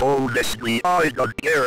Honestly, I don't care.